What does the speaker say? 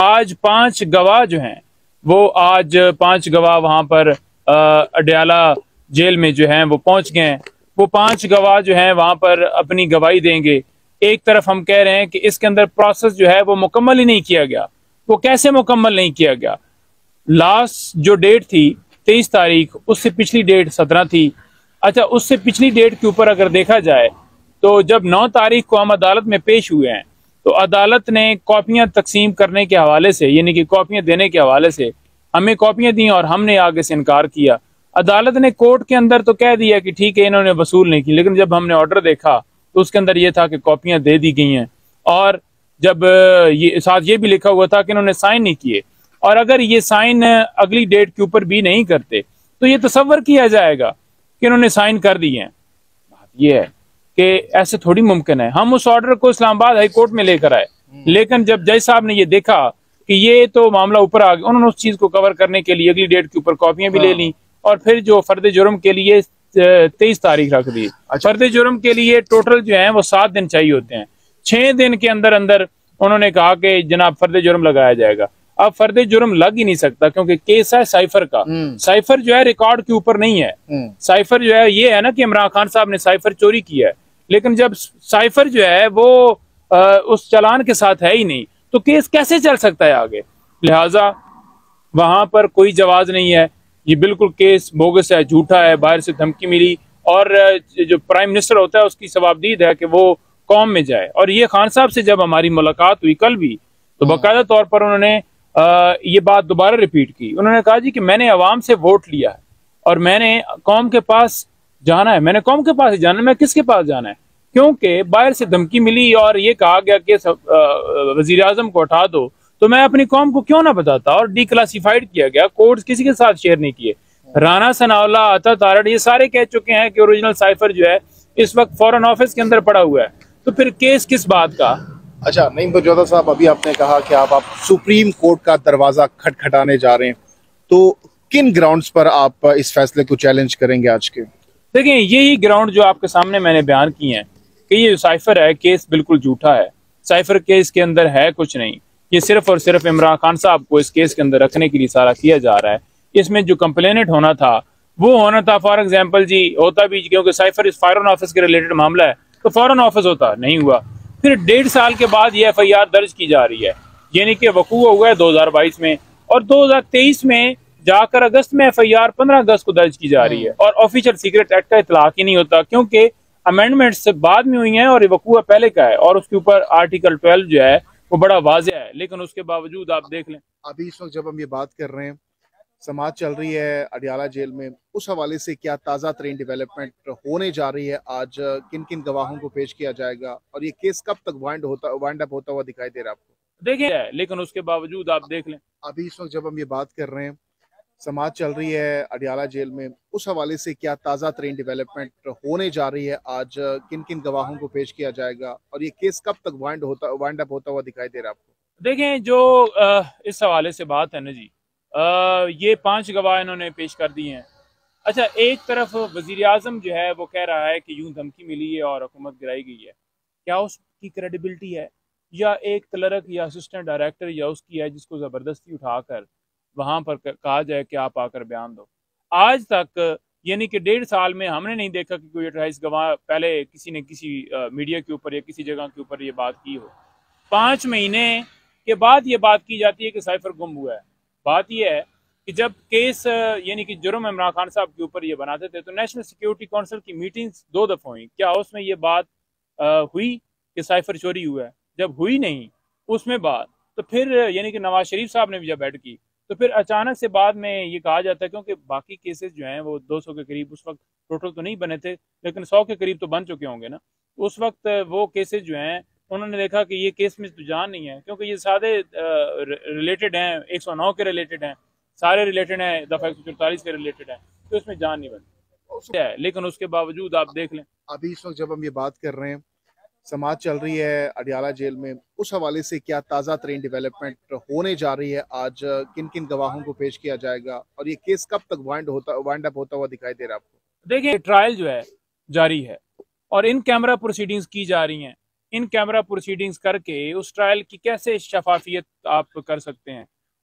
आज पाँच गवाह जो हैं, वो आज पाँच गवाह वहाँ पर अडयाला जेल में जो हैं, वो पहुँच गए हैं। वो पाँच गवाह जो हैं, वहाँ पर अपनी गवाही देंगे। एक तरफ़ हम कह रहे हैं कि इसके अंदर प्रोसेस जो है, वो मुकम्मल ही नहीं किया गया। वो कैसे मुकम्मल नहीं किया गया? लास्ट जो डेट थी, तेईस तारीख, उससे पिछली डेट सत्रह थी। अच्छा उससे पिछली डेट के ऊपर अगर देखा जाए तो जब नौ तारीख को हम अदालत में पेश हुए हैं तो अदालत ने कॉपियाँ तकसीम करने के हवाले से, यानी कि कॉपियाँ देने के हवाले से हमें कॉपियाँ दी और हमने आगे से इनकार किया। अदालत ने कोर्ट के अंदर तो कह दिया कि ठीक है, इन्होंने वसूल नहीं की, लेकिन जब हमने ऑर्डर देखा तो उसके अंदर ये था कि कॉपियाँ दे दी गई हैं। और जब ये साथ ये भी लिखा हुआ था कि इन्होंने साइन नहीं किए। और अगर ये साइन अगली डेट के ऊपर भी नहीं करते तो ये तस्वर किया जाएगा कि इन्होंने साइन कर दिए हैं। बात ये है कि ऐसे थोड़ी मुमकिन है हम उस ऑर्डर को इस्लामाबाद हाई कोर्ट में लेकर आए हम्म। लेकिन जब जज साहब ने ये देखा कि ये तो मामला ऊपर आ गया उन्होंने उस चीज़ को कवर करने के लिए अगली डेट के ऊपर कॉपियाँ भी ले हाँ। ली और फिर जो फर्द जुर्म के लिए तेईस तारीख रख दी अच्छा। फर्द जुर्म के लिए टोटल जो है वो सात दिन चाहिए होते हैं छह दिन के अंदर अंदर उन्होंने कहा कि जनाब फर्द जुर्म लगाया जाएगा अब फर्द जुर्म लग ही नहीं सकता क्योंकि केस है साइफर का हम्म। साइफर जो है रिकॉर्ड के ऊपर नहीं है हम्म। साइफर जो है ये है ना कि इमरान खान साहब ने साइफर चोरी किया है लेकिन जब साइफर जो है वो आ, उस चलान के साथ है ही नहीं तो केस कैसे चल सकता है आगे? लिहाजा वहाँ पर कोई जवाब नहीं है। ये बिल्कुल केस बोगस है झूठा है बाहर से धमकी मिली और जो प्राइम मिनिस्टर होता है उसकी सवाबदीद है कि वो कौम में जाए। और ये खान साहब से जब हमारी मुलाकात हुई कल भी तो हाँ। बाकायदा तौर पर उन्होंने ये बात दोबारा रिपीट की। उन्होंने कहा जी कि मैंने अवाम से वोट लिया है और मैंने कौम के पास जाना है। मैंने कौम के पास ही जाना है। मैं किसके पास जाना है? क्योंकि बाहर से धमकी मिली और ये कहा गया कि वज़ीर आज़म को हटा दो। तो मैं अपनी कौम को क्यों ना बताता? और डी क्लासीफाइड किया गया। कोर्ट किसी के साथ शेयर नहीं किए। राना सनाउल्ला अता तारड़, ये सारे कह चुके हैं कि ओरिजिनल साइफर जो है, इस वक्त फॉरेन ऑफ़िस के अंदर पड़ा हुआ है। तो फिर केस किस बात का? अच्छा नहीं बजौदा साहब, अभी आपने कहा कि आप आप सुप्रीम कोर्ट का दरवाज़ा खटखटाने जा रहे हैं। तो किन ग्राउंड्स पर आप इस फैसले को चैलेंज करेंगे आज के? देखिए, यही ग्राउंड जो आपके सामने मैंने बयान किए हैं कि ये साइफर है केस बिल्कुल झूठा है। साइफर केस के अंदर है कुछ नहीं। ये सिर्फ़ और सिर्फ़ इमरान खान साहब को इस केस के अंदर रखने के लिए सारा किया जा रहा है। इसमें जो कंप्लेनेट होना था, वो होना था फॉर एग्ज़ाम्पल जी, होता भी क्योंकि साइफर इस फॉरन ऑफ़िस के रिलेटेड मामला है तो फॉरन ऑफ़िस होता, नहीं हुआ। फिर डेढ़ साल के बाद ये एफ़ आई आर दर्ज की जा रही है। यानी कि वकूआ हुआ है दो हज़ार बाईस में और दो हज़ार तेईस में जाकर अगस्त में एफ़ आई आर पंद्रह अगस्त को दर्ज की जा रही है। और ऑफिशियल सीक्रेट एक्ट का इतलाक ही नहीं होता क्योंकि अमेंडमेंट्स बाद में हुई हैं और वकूआ पहले का है और उसके ऊपर आर्टिकल ट्वेल्व जो है वो बड़ा वाजह है। लेकिन उसके बावजूद आप देख लें। अभी इस वक्त जब हम ये बात कर रहे हैं समाज चल रही है अडियाला जेल में उस हवाले से क्या ताज़ा तरीन डेवलपमेंट होने जा रही है? आज किन किन गवाहों को पेश किया जाएगा? और ये केस कब तक वाइंड होता वाइंड अप होता हुआ दिखाई दे रहा है आपको? देखिए लेकिन उसके बावजूद आप देख लें। अभी इस वक्त जब हम ये बात कर रहे हैं समाज चल रही है, अडियाला जेल में, उस हवाले से क्या ताज़ा तरीन डेवलपमेंट होने जा रही है? आज किन किन गवाहों को पेश किया जाएगा? और ये केस कब तक वाइंड होता वाइंड अप होता हुआ दिखाई दे रहा है आपको? देखें, जो इस हवाले से बात है ना जी ये पाँच गवाह इन्होंने पेश कर दिए हैं। अच्छा एक तरफ़ वज़ीर अजम जो है, वो कह रहा है कि यूँ धमकी मिली है और हुकूमत गिराई गई है। क्या उसकी क्रेडिबिलिटी है? या एक क्लर्क या असिस्टेंट डायरेक्टर या उसकी है जिसको ज़बरदस्ती उठाकर वहाँ पर कहा जाए कि आप आकर बयान दो। आज तक यानी कि डेढ़ साल में हमने नहीं देखा कि कोई अट्ठाईस गवाह पहले किसी ने किसी आ, मीडिया के ऊपर या किसी जगह के ऊपर ये बात की हो। पाँच महीने के बाद ये बात की जाती है कि साइफर गुम हुआ है। बात यह है कि जब केस यानी कि जुर्म इमरान खान साहब के ऊपर ये बनाते थे तो नेशनल सिक्योरिटी काउंसिल की मीटिंग्स दो दफ़ा हुई। क्या उसमें ये बात आ, हुई कि साइफर चोरी हुआ है? जब हुई नहीं उसमें बात। तो फिर यानी कि नवाज़ शरीफ साहब ने भी जब बैठ की तो फिर अचानक से बाद में ये कहा जाता है क्योंकि बाकी केसेस जो हैं वो 200 के करीब उस वक्त टोटल तो नहीं बने थे लेकिन 100 के करीब तो बन चुके होंगे ना। उस वक्त वो केसेस जो हैं उन्होंने देखा कि ये केस में तो जान नहीं है क्योंकि ये सारे रिलेटेड हैं 109 के रिलेटेड हैं सारे रिलेटेड हैं दफ़ा एक के रिलेटेड हैं तो इसमें जान नहीं बनती है लेकिन उसके बावजूद आप देख लें। अभी इस वक्त जब हम ये बात कर रहे हैं समाज चल रही है, अडियाला जेल में। उस हवाले से क्या ताज़ा तरीन डेवलपमेंट होने जा रही है? आज किन किन गवाहों को पेश किया जाएगा? और ये केस कब तक वाइंड होता वाइंड अप होता हुआ दिखाई दे रहा है आपको? देखिए ट्रायल जो है, जारी है। और इन कैमरा प्रोसीडिंग्स की जा रही हैं। इन कैमरा प्रोसीडिंग्स करके उस ट्रायल की कैसे शफाफियत आप कर सकते हैं?